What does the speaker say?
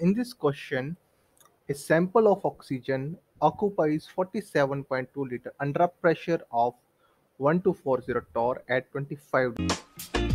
in this question, a sample of oxygen occupies 47.2 liter under a pressure of 1240 torr at 25 degrees.